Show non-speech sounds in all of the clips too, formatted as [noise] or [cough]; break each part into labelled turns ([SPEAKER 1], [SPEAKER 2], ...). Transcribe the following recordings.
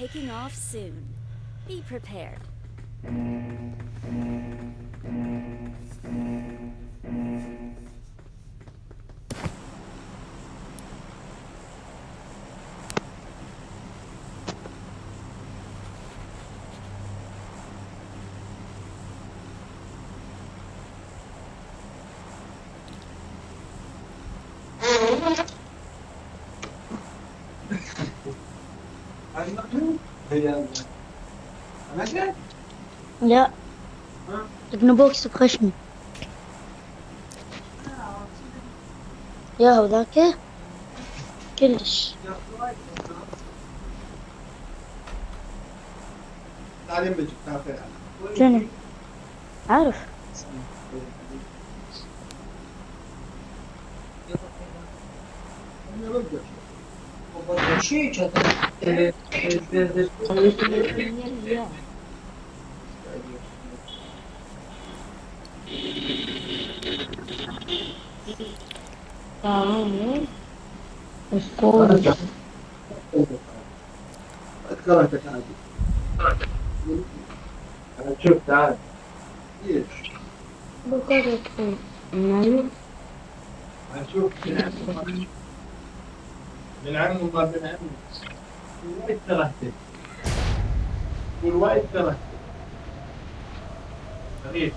[SPEAKER 1] Taking off soon. Be prepared.
[SPEAKER 2] لا ابن بوكس بخشمي يا هو ذاك كلش
[SPEAKER 3] تعليم بيجي تعرفين
[SPEAKER 2] شنو عارف
[SPEAKER 4] الكورة
[SPEAKER 3] اذكرتك عادي أنا شوف تعال ليش؟
[SPEAKER 4] أيوة
[SPEAKER 3] هشوف من عم من عم وما والوايد كرهته والوايد كرهته غريب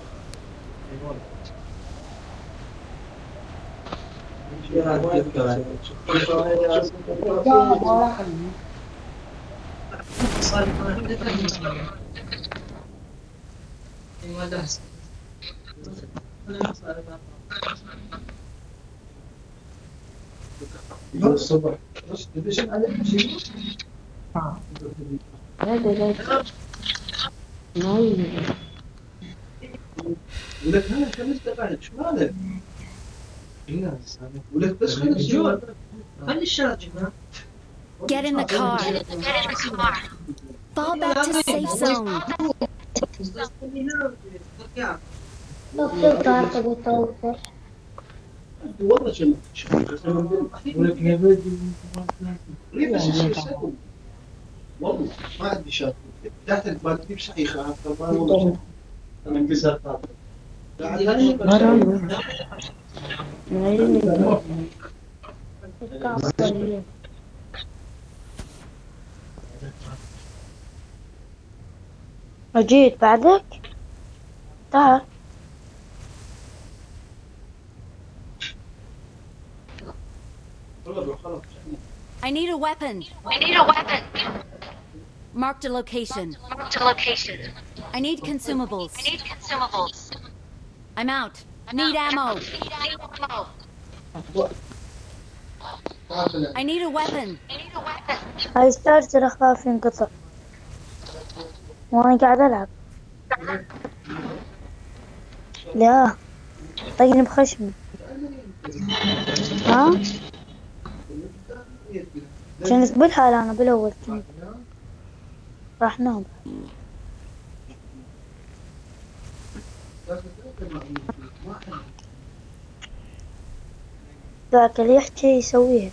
[SPEAKER 3] الصبح بس تدش عليه شيء
[SPEAKER 4] هذا لا نايم
[SPEAKER 3] ولك هذا خمس دقائق شو مالك؟ ولك بس خمس دقائق
[SPEAKER 5] خلي الشارج هنا
[SPEAKER 1] Get in the car. Fall back to safe zone.
[SPEAKER 3] والله شنو ولك ليه بس شيء سهل والله ما عندي شرط تحت ما تجيب صحيح والله أنا انكسر خاطري
[SPEAKER 2] جيت بعدك؟ تعال.
[SPEAKER 1] I need a weapon.
[SPEAKER 6] I need a weapon.
[SPEAKER 1] Marked a location.
[SPEAKER 6] Marked a location.
[SPEAKER 1] I need consumables.
[SPEAKER 6] I need consumables.
[SPEAKER 1] I'm out. Need ammo.
[SPEAKER 6] Need ammo.
[SPEAKER 1] I need a weapon.
[SPEAKER 6] I need a weapon.
[SPEAKER 2] هاي ستارتر اخاف ينقطع وأنا قاعد العب لا طيني بخشمي ها كنت بالحال أنا بالاول كنت راح نام ذاك اللي يحكي يسويها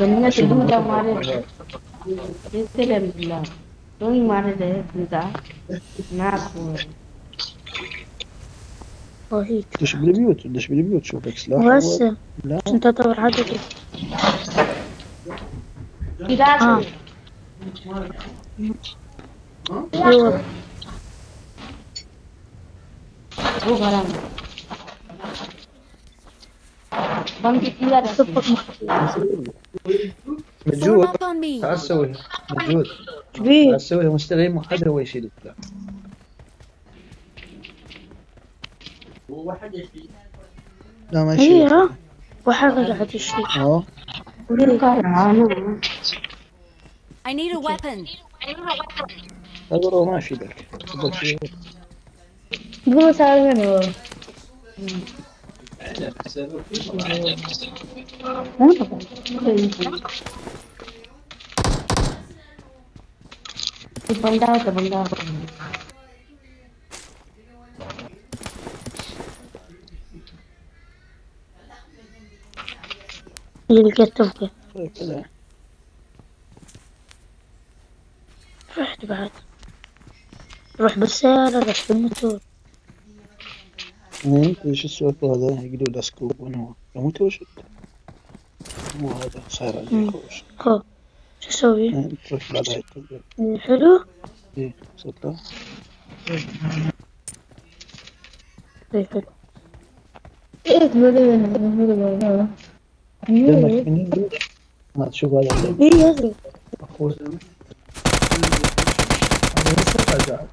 [SPEAKER 4] بنات الأولى معرضة يا سلام بالله. ما أقول.
[SPEAKER 2] هيك
[SPEAKER 7] دش بالبيوت دش بالميوت شوفك سلاح
[SPEAKER 2] بس
[SPEAKER 4] و... لا انت
[SPEAKER 2] تطور عدد
[SPEAKER 1] ها
[SPEAKER 7] ها
[SPEAKER 1] ها ها ها
[SPEAKER 7] ها ها ها
[SPEAKER 2] ها
[SPEAKER 7] ها ها ها ها هو يشيل ها لا
[SPEAKER 2] وعشرين
[SPEAKER 7] لا
[SPEAKER 2] ما يشيل. أيوه واحد
[SPEAKER 7] وعشرين
[SPEAKER 4] آه
[SPEAKER 1] I need a weapon.
[SPEAKER 7] اقرا ما في ذاك. تفضل شيء.
[SPEAKER 4] قول تعال هنا
[SPEAKER 2] بندار بندار
[SPEAKER 7] للكتفكة كذا
[SPEAKER 2] رحت بعد. روح بالسيارة روح بالموتور.
[SPEAKER 7] ممكن شو السوالف هذا؟ يقولوا له سكوب وين هو. يموت وش مو هذا صار عليك
[SPEAKER 2] وش شو
[SPEAKER 7] أسوي؟ تروح بعد إيه، طيب،
[SPEAKER 2] حلو؟
[SPEAKER 7] إيه صوت له.
[SPEAKER 2] إيه حلو. إيه تقولي
[SPEAKER 7] أنا ما تشوف هذا. أخوه. لسه قاعد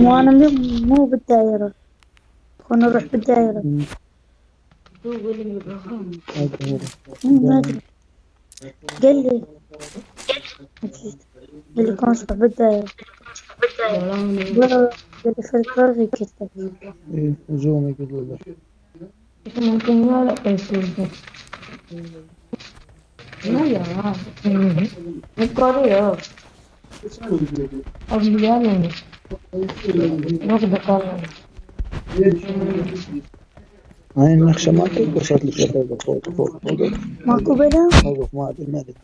[SPEAKER 2] مو أنا مو- مو بالدائرة. كنا نروح بالدائرة. قال لي. قال لي بالدائرة.
[SPEAKER 7] Zoom ik bedoel.
[SPEAKER 4] ممكن لا لا يصير ما يا مقرر أبي يعني نقدر قال
[SPEAKER 7] هاي النقشة ما تقدر شكل الشباب فوق فوق فوق
[SPEAKER 2] ماكو بلا
[SPEAKER 7] فوق ما ادري ما ادري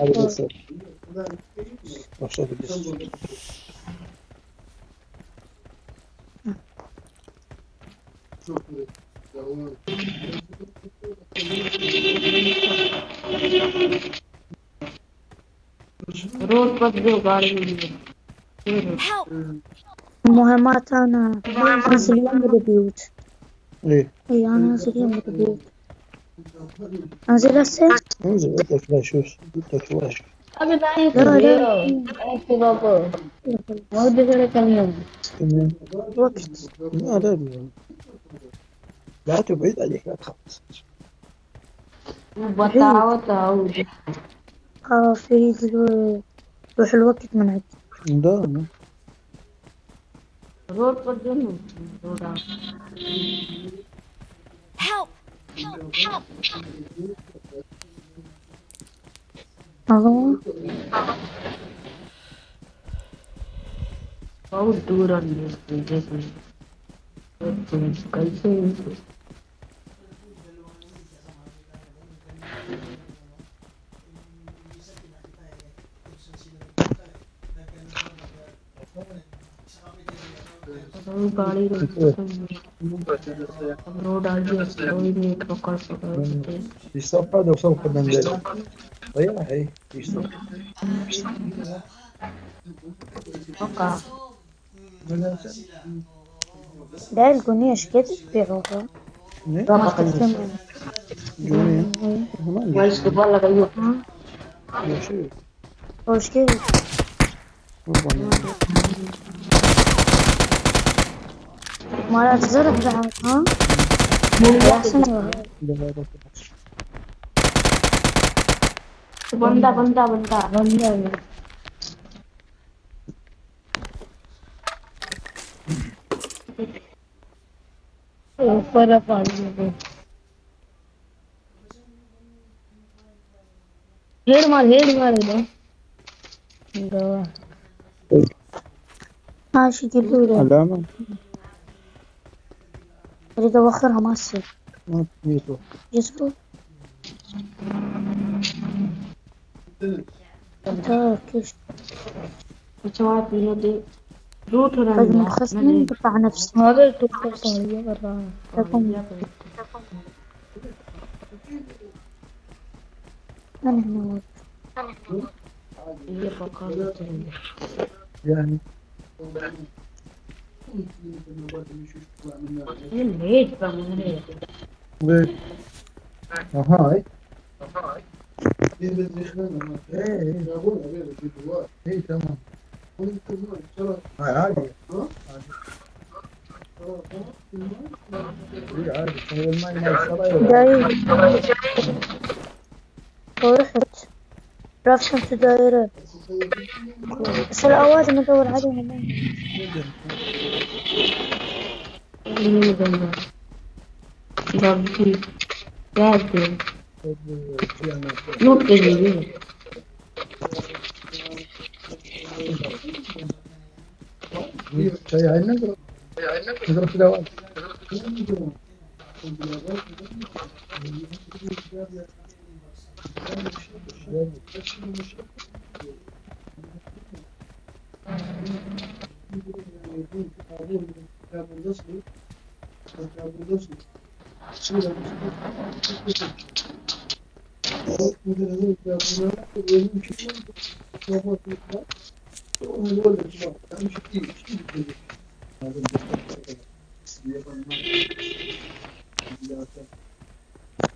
[SPEAKER 7] هذا
[SPEAKER 4] Gostando
[SPEAKER 7] disso. É Rosto para
[SPEAKER 4] derrubar Morrer matando. Não se
[SPEAKER 1] lembra
[SPEAKER 2] do build. E? E eu
[SPEAKER 7] não
[SPEAKER 2] se lembra do build. Mas ele acerta.
[SPEAKER 7] Mas que até flash. Até flash.
[SPEAKER 4] अबे नहीं
[SPEAKER 2] لا لا
[SPEAKER 4] ऐसे बाबू बहुत बेचारे करने
[SPEAKER 7] كمان
[SPEAKER 2] وقت
[SPEAKER 7] لا لا لا لا تبعد عليك لا تخلص
[SPEAKER 4] बताओ तो
[SPEAKER 2] اه في ال- روح الوقت من عندي
[SPEAKER 7] لا
[SPEAKER 4] रोड पर जो ना रोड आ
[SPEAKER 1] Help!
[SPEAKER 2] Oh.
[SPEAKER 4] How दूर on this कैसे तो गाड़ी रोड अब रोड आ गई कोई नहीं पकड़ सकते
[SPEAKER 7] يصف هذا وصف بنزل ضيع هي يصف
[SPEAKER 4] पक्का
[SPEAKER 2] لا القنية ايش قد تبيعوها؟
[SPEAKER 4] ما
[SPEAKER 2] ثمن
[SPEAKER 7] جميل ما
[SPEAKER 4] वॉइस के बॉल लगाइए
[SPEAKER 7] عندي شيء
[SPEAKER 2] وش كذا؟ Mara tazara bra ha?
[SPEAKER 4] बंदा बंदा बंदा बंदा. ऊपर है पानी में हेड मार हेड मार दो
[SPEAKER 2] हाँ शिकिल
[SPEAKER 7] पूरा
[SPEAKER 2] اريد اوخرها ما تصير
[SPEAKER 4] يزبط كيش وسوات
[SPEAKER 7] يعني؟
[SPEAKER 4] ليش
[SPEAKER 7] ليه؟ هاي إيه تمام هاي عادي عادي عادي ما
[SPEAKER 2] رافع شمس دايرة؟ بس عليها ما
[SPEAKER 4] اللي جنبه جنبي قاعد
[SPEAKER 7] نقرا في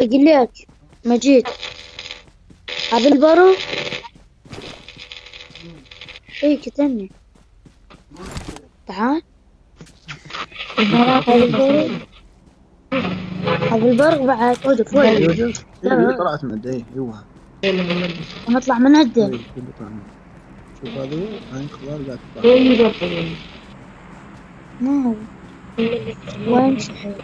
[SPEAKER 2] أقول لك مجيد. هذا البرو إيه كتني تعال. البرو هذا البرق بعد. عود فوق
[SPEAKER 7] اللي طلعت من إيه أيوه
[SPEAKER 2] ونطلع من هده
[SPEAKER 7] إيه، شوف هذا هاي خضار قاعد تطلع.
[SPEAKER 2] ما هو وين شحي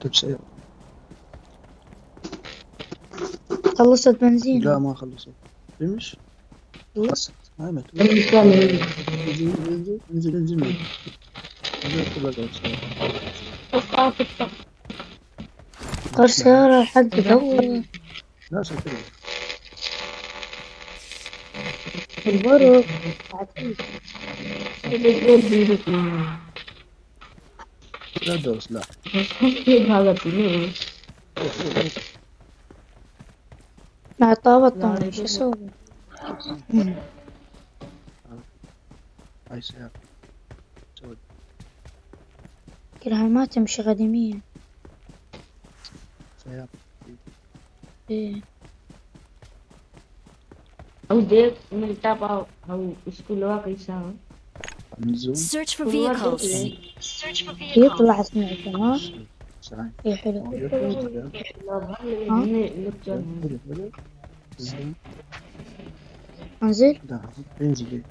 [SPEAKER 7] تبسير
[SPEAKER 2] خلصت بنزين.
[SPEAKER 7] لا ما خلصت. تمش؟
[SPEAKER 2] خلصت.
[SPEAKER 7] هاي.
[SPEAKER 4] Americano.
[SPEAKER 7] انزل انزل انزل انزل.
[SPEAKER 2] قر سيارة حد دور
[SPEAKER 7] لا سكر
[SPEAKER 2] البرق
[SPEAKER 7] لا دوس لا. [laughs]
[SPEAKER 4] هذا
[SPEAKER 2] مع الطاوة الطن شو أسوي؟
[SPEAKER 7] هاي سيارة سود
[SPEAKER 2] ما تمشي قديمية
[SPEAKER 7] سيارة
[SPEAKER 4] إيه. أو ديك من تابع أو شكون الواقع
[SPEAKER 7] يساوي؟
[SPEAKER 1] Search for vehicles. إيه.
[SPEAKER 6] Search for vehicles.
[SPEAKER 2] يطلع سمعته ها؟ اي حلو.
[SPEAKER 4] زين
[SPEAKER 2] انزل؟
[SPEAKER 7] نعم انزلي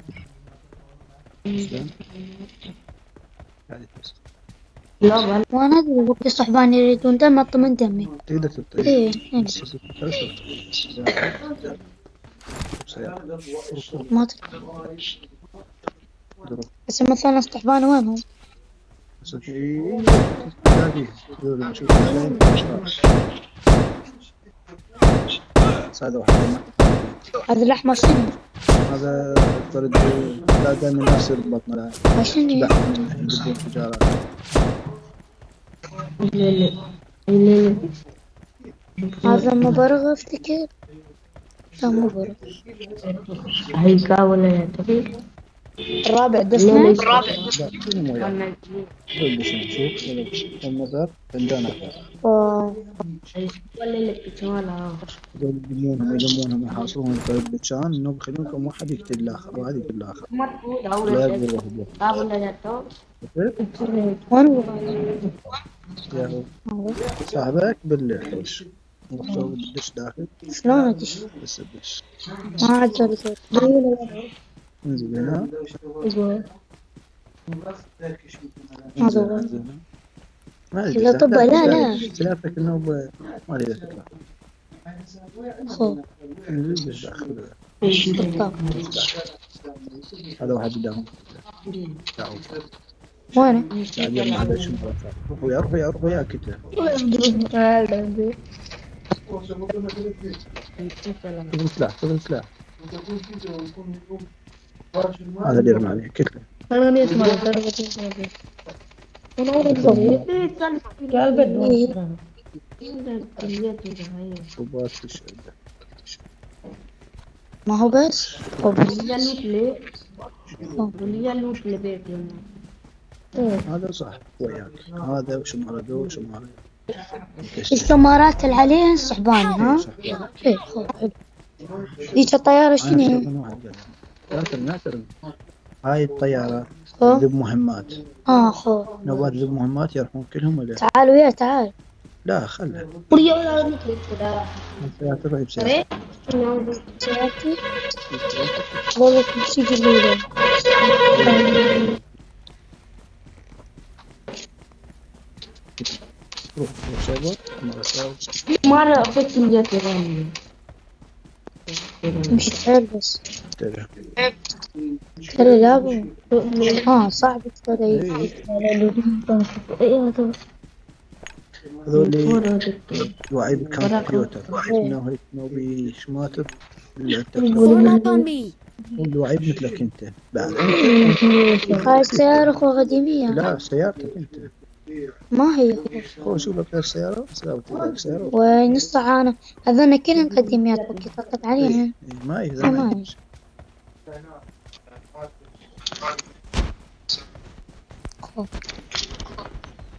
[SPEAKER 4] لا
[SPEAKER 2] وأنا ادري وقت الصحبان يريدون دم اطمن دمي
[SPEAKER 7] تقدر تطير
[SPEAKER 2] إيه
[SPEAKER 7] امشي
[SPEAKER 2] ما بس مثلا الصحبان وينهم؟
[SPEAKER 7] بس بالعكس هذا واحد.
[SPEAKER 2] هذا اللحم شنو؟
[SPEAKER 7] هذا طرد لا دائما نفس البطن لا بدون تجارة
[SPEAKER 4] لا لا
[SPEAKER 2] هذا مبرغ افتكر لا
[SPEAKER 4] مبرغ هيكا ولا تغيير
[SPEAKER 2] الرابع
[SPEAKER 7] دسمة الرابع دسمة النظر
[SPEAKER 2] عندنا
[SPEAKER 4] آه. ولا اللي بتشوالها
[SPEAKER 7] يقدمون يلمونهم يحاصرون طيب بتشان انه بخليكم واحد يقتل الآخر واحد يقتل
[SPEAKER 4] الآخر
[SPEAKER 7] لا يقدر واحد صاحبك بالحوش
[SPEAKER 2] شلونك؟
[SPEAKER 7] بس بس
[SPEAKER 2] ما عاد صار
[SPEAKER 7] انزل هنا أيوه هنا ما
[SPEAKER 2] إذا طب لا لا
[SPEAKER 7] سيارتك انه ب- ما ادري اذا تطلع هذا واحد قدامه تعال
[SPEAKER 2] وينه؟
[SPEAKER 7] تعال يلا هذا شو روح وياه روح وياه روح وياه كده شوف السلاح شوف السلاح هذا اللي يرمى عليه. كتله شوبات في الشدة
[SPEAKER 2] ما هو بس هو بس.
[SPEAKER 7] هذا صح. وياك. هذا وشو مرضه وشو مرضه
[SPEAKER 2] اللي عليها الصحباني ها؟ إيه حلو. ذيك الطيارة شنو هي؟
[SPEAKER 7] لا لا ترمي هاي الطيارة
[SPEAKER 2] خو.
[SPEAKER 7] ذب مهمات
[SPEAKER 2] آه خو.
[SPEAKER 7] نوبات ذب مهمات يروحون كلهم ولا
[SPEAKER 2] تعال ويا تعال.
[SPEAKER 7] لا خلها أنت لا تروح بسيارة
[SPEAKER 2] سيارتي والله كل شيء جميلة
[SPEAKER 7] روح روح شباب. مرة
[SPEAKER 4] أخذت من إيران
[SPEAKER 2] مش حيل بس
[SPEAKER 7] ترى
[SPEAKER 2] ترى لابو آه صعب ترى إيه هذا
[SPEAKER 7] هذول وعيد كمبيوتر انه هيك نوبي
[SPEAKER 1] me.
[SPEAKER 7] وعيد مثلك انت بعد
[SPEAKER 2] هاي السيارة خو قديمية
[SPEAKER 7] لا سيارتك انت
[SPEAKER 2] ما هي؟
[SPEAKER 7] هو شوف لك السيارة سيارتك لك سيارة.
[SPEAKER 2] ونص ساعة هذول كلهم قديميات بكي طقت عليهم؟
[SPEAKER 7] إيه، ما هي
[SPEAKER 2] ما
[SPEAKER 7] ما
[SPEAKER 2] هي. خو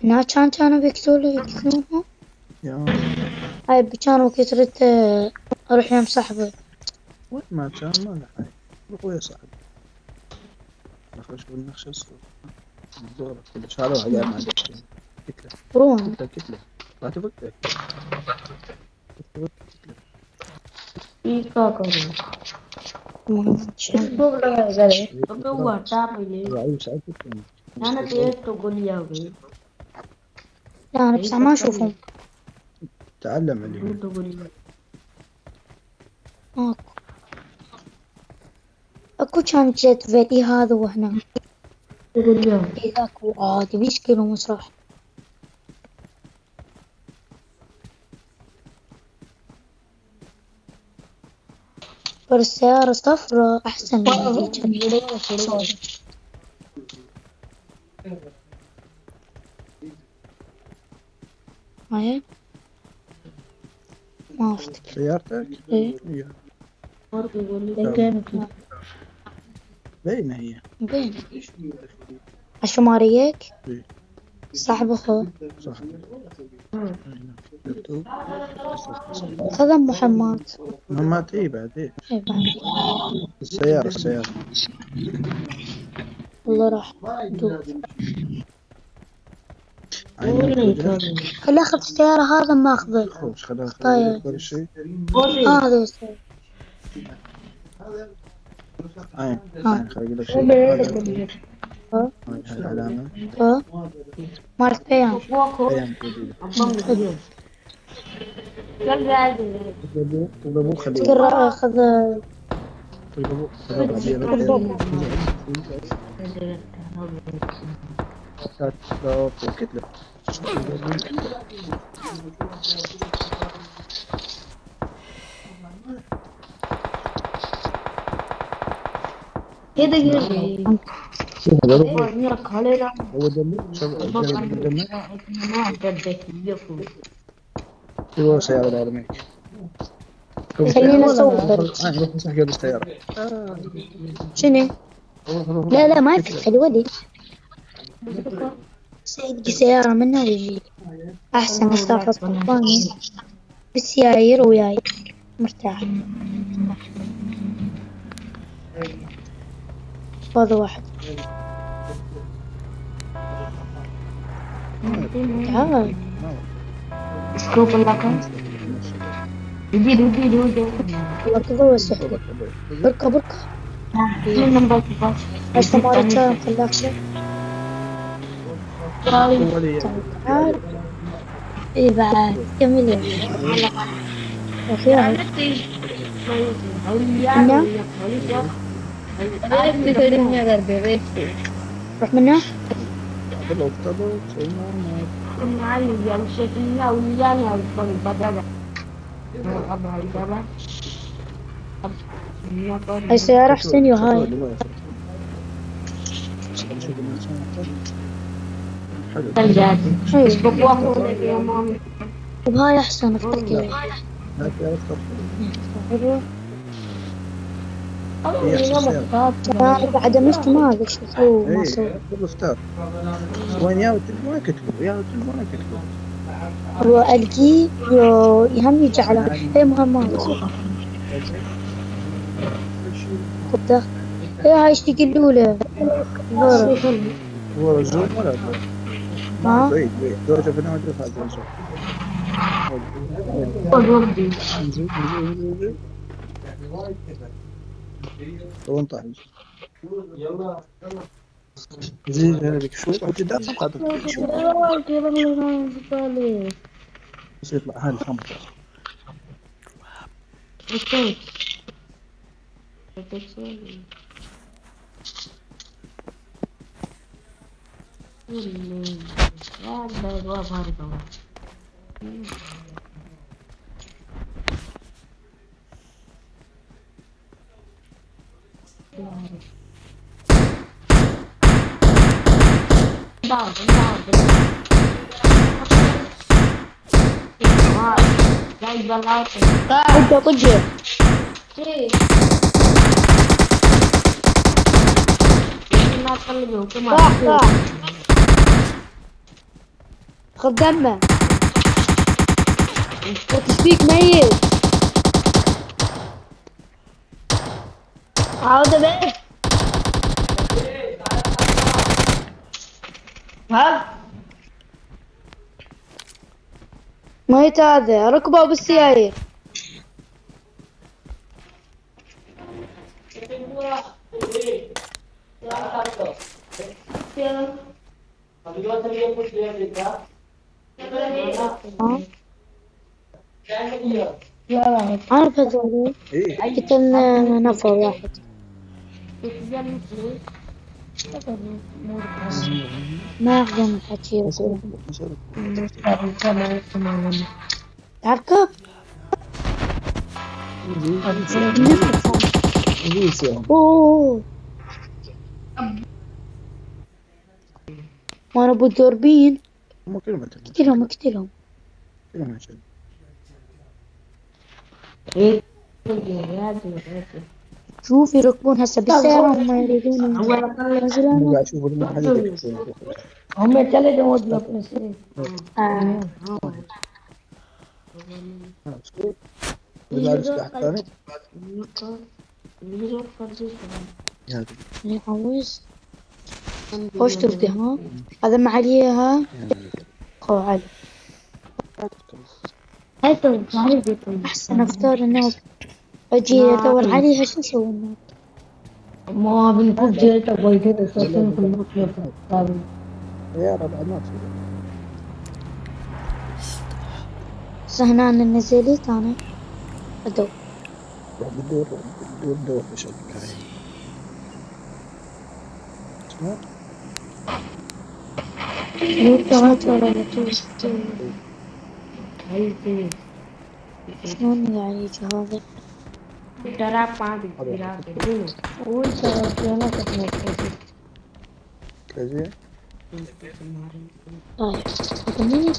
[SPEAKER 2] هنا كان كانوا بيقتلوا يقتلونهم
[SPEAKER 7] يا.
[SPEAKER 2] هاي كانوا كثرت آه، أروح يوم صاحبي.
[SPEAKER 7] وين ما كان ما له حاجة روح ويا صاحبي. نخرج بالنقشة الصوت دورك كلش هذا قاعد مع الدكتور. كتلة
[SPEAKER 2] روان
[SPEAKER 7] كتلة كتلة لا تفكك
[SPEAKER 4] في كاكوري بقوة تعبي
[SPEAKER 7] ضعيف ساعات كتلة
[SPEAKER 4] أنا تيجي تقول يا وي
[SPEAKER 2] لا أنا بس ما اشوفهم
[SPEAKER 7] تعلم اليوم
[SPEAKER 2] ماكو أكو كان جت فيدي هذا وهنا السيارة صفرة أحسن من هاي ما أفتكر
[SPEAKER 7] سيارتك؟
[SPEAKER 2] إيه.
[SPEAKER 4] لي
[SPEAKER 7] باينة هي.
[SPEAKER 2] بين الشماريك
[SPEAKER 7] إيه.
[SPEAKER 2] صاحب أخوه خذ محمد
[SPEAKER 7] مهمات اي بعد إيه.
[SPEAKER 2] إيه بعد.
[SPEAKER 7] السيارة السيارة.
[SPEAKER 2] والله راح. خلي أخذ السيارة هذا ما أخذه.
[SPEAKER 7] خوش خلاص
[SPEAKER 2] طيب.
[SPEAKER 7] كل شيء
[SPEAKER 2] هذا السيارة.
[SPEAKER 7] عين
[SPEAKER 2] ها.
[SPEAKER 7] عين خلي لك شيء العلامة
[SPEAKER 2] مارت بيان
[SPEAKER 7] تضربوه تضربوه خليه
[SPEAKER 2] تقدر أخذ
[SPEAKER 7] تضربوه لا هو هو سيارة
[SPEAKER 2] خلينا
[SPEAKER 7] قبل السيارة
[SPEAKER 2] شنو؟ لا لا ما يفتح الولي سيدي سيارة منه ويجي أحسن مسافة طوفاني بالسيايير وياي مرتاح هذا واحد. تعال
[SPEAKER 4] سكوب اللقب جديد جديد جديد
[SPEAKER 2] اركب
[SPEAKER 4] من نمبر باص
[SPEAKER 2] هسه ما رجع خلاك تعال اي بعد كمل يا روح منه
[SPEAKER 7] لو افترض شيء ما
[SPEAKER 2] هاي سيارة حسين هاي وبهاي احسن افتح كذا
[SPEAKER 7] لا في أكثر
[SPEAKER 2] حلو
[SPEAKER 7] هي احسن
[SPEAKER 2] لا بعد مشت ما أدري شو أسوي ما
[SPEAKER 7] إيه أسوي وين يا التليفون كتبوا يا التليفون كتبوا.
[SPEAKER 2] هو القيه يو- يهم يجي على اي مهمات خذ ده. إيه هاي إيش تقولوا له؟
[SPEAKER 7] هو زوم ولا
[SPEAKER 2] ها؟
[SPEAKER 7] بعيد بعيد. درجة في نوع هذا 18 زيد هذيك شوي قدام قاعد شوي بس يطلع هذه خمسة
[SPEAKER 2] طجه طجه صح صح خذ دمه. وتشفيك ميت عاود به ميت هذا ركبه بالسيايير ها عارف هذول
[SPEAKER 7] إيه؟
[SPEAKER 2] قتلنا نفر واحد. ما أخدم يقول تعركب اوه وأنا ابو الدوربين اقتلهم اقتلهم
[SPEAKER 7] عشان
[SPEAKER 2] شوف يركبون هسه بالسيارة هم يريدون ينزلون.
[SPEAKER 4] هم ثلاثة وضلوا بس.
[SPEAKER 2] آه. خوش تبدي ها؟ هذا ما عليها خو علي أحسن افتار النوب أجي ادور عليها شو أسوي النوب
[SPEAKER 4] ما بنكون جيت أبغى كده ساكن في المطلب
[SPEAKER 7] يا ربع ما تصير
[SPEAKER 2] سهنان نزلت أنا ادور
[SPEAKER 7] روح بالدور بالدور دور بشكل
[SPEAKER 2] شلون يعني هذا
[SPEAKER 4] डरा पाँच गिरा के वो सब ना सकने
[SPEAKER 7] كذا
[SPEAKER 2] طيب هذا مين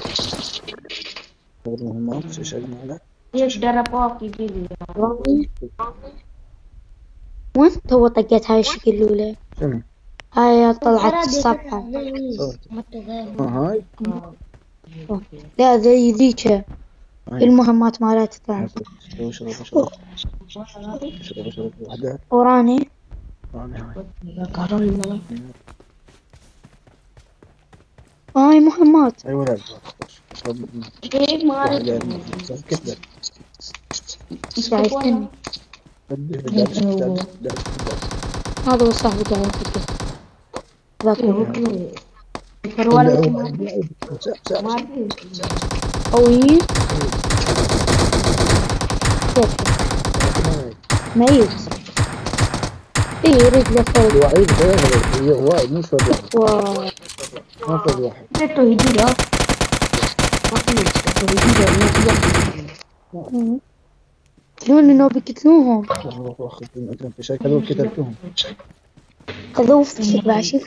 [SPEAKER 7] المهمات شو شغلنا على
[SPEAKER 4] एक डरा पाव की भी लिया
[SPEAKER 2] رامي وين تو طقت هاي الشكل الاولى
[SPEAKER 7] شنو؟
[SPEAKER 2] هاي طلعت الصفحة
[SPEAKER 7] صوت ما هاي
[SPEAKER 2] لا ذي ذيك
[SPEAKER 7] هاي.
[SPEAKER 2] المهمات مالت تعرف وراني
[SPEAKER 7] هاي
[SPEAKER 2] مهمات.
[SPEAKER 7] اي ولد
[SPEAKER 2] هذا هو صاحبي قاعد يفكر ذاك
[SPEAKER 4] فرولك
[SPEAKER 7] ساعة
[SPEAKER 4] ما ادري
[SPEAKER 2] قوي كيف ميت إيه يريد له فوق
[SPEAKER 7] الوعيد هي وايد مو فرد واحد
[SPEAKER 2] و
[SPEAKER 7] ما فرد واحد
[SPEAKER 4] es tiro.
[SPEAKER 2] مم. شلون انه بيقتلوهم
[SPEAKER 7] هذول
[SPEAKER 2] الشيء بعد شوف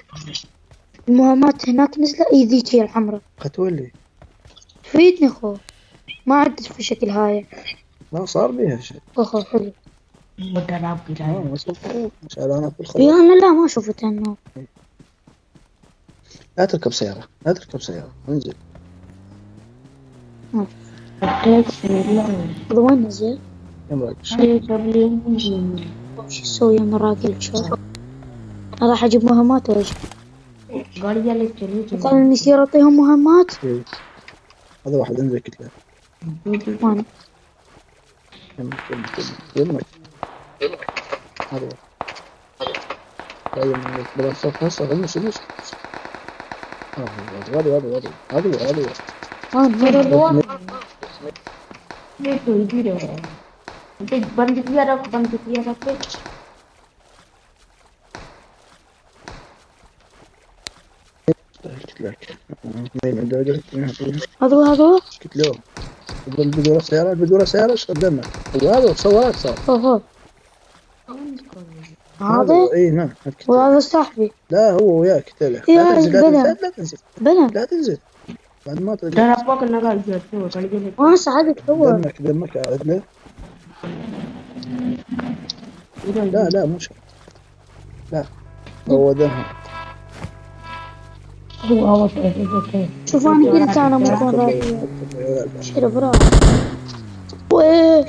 [SPEAKER 2] المهمات هناك نزلة إي ذيك هي الحمراء.
[SPEAKER 7] ختولي
[SPEAKER 2] فيدني خو. ما عدت في شكل هاي.
[SPEAKER 7] ما صار بيها شيء.
[SPEAKER 2] أخو حلو.
[SPEAKER 7] بس المفروض مش أنا في
[SPEAKER 2] لا ما شفت أنه.
[SPEAKER 7] لا تركب سيارة. لا تركب سيارة. انزل.
[SPEAKER 2] وين نزل؟
[SPEAKER 7] يا
[SPEAKER 2] مراقل شو أنا راح أجيب مهمات واجي
[SPEAKER 4] jalan ceri
[SPEAKER 2] مثلا يصير اعطيهم مهمات
[SPEAKER 7] إيه. هذا واحد انزل كتلة.
[SPEAKER 2] وأنا
[SPEAKER 7] يمك هذا غمش هذا هذا هذا هذا هذا هذا
[SPEAKER 2] وأنا
[SPEAKER 4] Itu itu
[SPEAKER 7] لك
[SPEAKER 2] هذا هو هذا هو؟
[SPEAKER 7] قلت له بدون سيارة بدون سيارة إيش قدامك؟ وهذا صورات صار
[SPEAKER 2] أوه. هذا؟
[SPEAKER 7] اي نعم.
[SPEAKER 2] وهذا صاحبي.
[SPEAKER 7] لا هو وياك
[SPEAKER 2] يا
[SPEAKER 7] لا تنزل لا. تنزل لا تنزل. لا تنزل. بعد ما ترجع?
[SPEAKER 4] Gari jalan.
[SPEAKER 2] وأنا ساعدك هو
[SPEAKER 7] دمك دمك له
[SPEAKER 4] Itu
[SPEAKER 7] لا لا مو شرط. لا هو دمها
[SPEAKER 2] شوف أنا قلت أنا ممكن راضي شيله برا ويه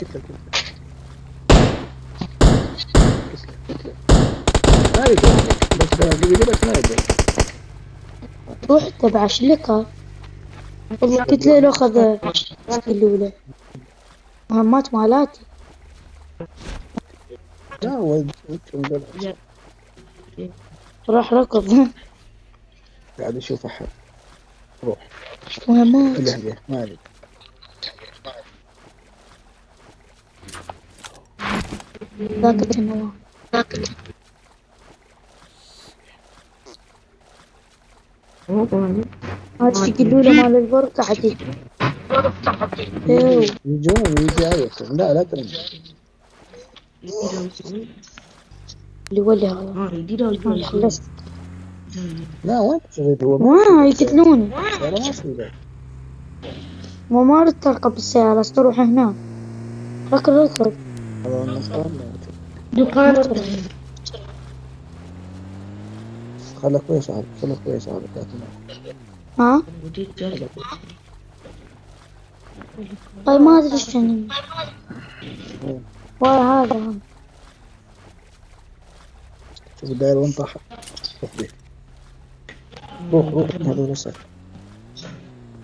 [SPEAKER 2] روح تبع والله قلت له اخذ الأولى. مهمات مالاتي. راح ركض.
[SPEAKER 7] قاعد يشوف أحد. روح.
[SPEAKER 2] مهمات
[SPEAKER 7] اللهجة ما أدري.
[SPEAKER 2] ذاك النواه هذا شكل له مال البر تحتي إيوه.
[SPEAKER 7] يجون يجي عليكم لا لا ترمي
[SPEAKER 2] اللي ولي هذا. أنا خلصت.
[SPEAKER 7] لا وين تشغل هو
[SPEAKER 2] ما يقتلوني.
[SPEAKER 7] ما.
[SPEAKER 2] ما ردت تركب السيارة بس تروح هناك ركض ركض
[SPEAKER 7] هذا النصران
[SPEAKER 2] دكان
[SPEAKER 7] خلك كويس صاحبك خلك كويس تنام.
[SPEAKER 2] ها. طيب ما أدري إيش يعني. ولا هذا.
[SPEAKER 7] شوف الداير وين طاح روح روح روح هذا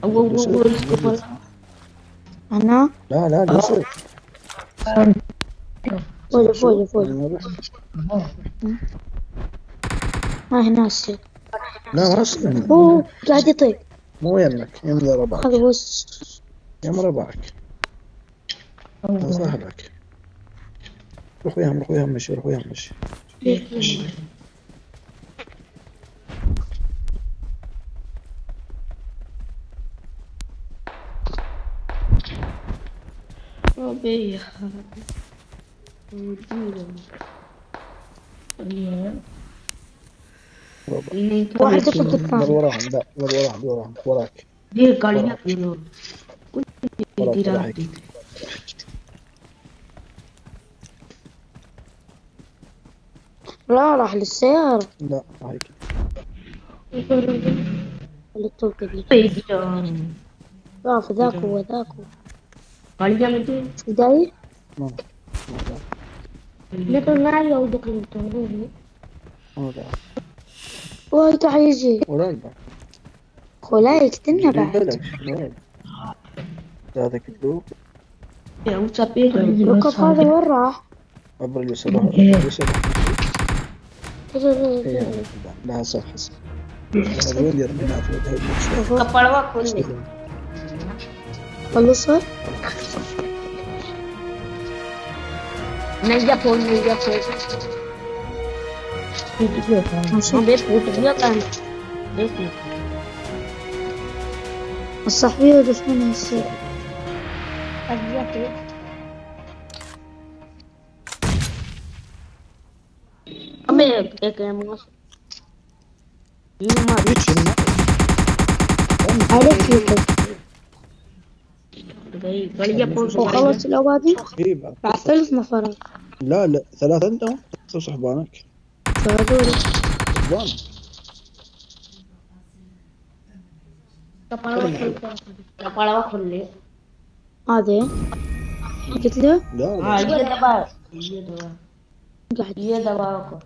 [SPEAKER 4] awu kepala.
[SPEAKER 2] أنا؟
[SPEAKER 7] لا لا لا يصير
[SPEAKER 2] فوق فوق فوق
[SPEAKER 7] لا
[SPEAKER 2] ما هنا السيف
[SPEAKER 7] ما يصير
[SPEAKER 2] هو قاعد يطير.
[SPEAKER 7] مو يمك يم ربعك
[SPEAKER 2] هذا هو
[SPEAKER 7] يم ربعك صاحبك. روح وياهم روح وياهم مشي روح وياهم مشي.
[SPEAKER 2] واحد
[SPEAKER 7] وراهم لا وراهم وراهم وراك.
[SPEAKER 2] راح للسيارة.
[SPEAKER 7] لا هيك.
[SPEAKER 2] اللي توقف لي
[SPEAKER 4] Tidak.
[SPEAKER 2] لا فذاك هو ذاك. هو شو داير؟
[SPEAKER 7] ما
[SPEAKER 2] لكن ما يودك للتمرين
[SPEAKER 7] ما داعي.
[SPEAKER 2] واي تعال يجي
[SPEAKER 7] ولا لا
[SPEAKER 2] خو لا يقتلنا بعد.
[SPEAKER 7] هذا كتلو
[SPEAKER 4] un sapete
[SPEAKER 2] الركب هذا وين راح؟
[SPEAKER 7] عبر اليسار اليسار
[SPEAKER 2] لا
[SPEAKER 7] صف حسن هذا وين يرمينا في
[SPEAKER 4] Olha só. Mas de mas depois. Não depois, não depois. Depois. صاحبي
[SPEAKER 2] هذا شنو يصير؟
[SPEAKER 4] أبيض Como é que é moço?
[SPEAKER 2] E uma
[SPEAKER 4] vítima? Olha aqui,
[SPEAKER 2] وخلص
[SPEAKER 7] الاوادي
[SPEAKER 2] إيه، ثلاث نفر
[SPEAKER 7] لا لا ثلاثة أنت؟
[SPEAKER 2] شو
[SPEAKER 7] صحبانك
[SPEAKER 4] صحبانك
[SPEAKER 2] هذا؟ قلت له؟
[SPEAKER 7] لا لا.
[SPEAKER 4] لا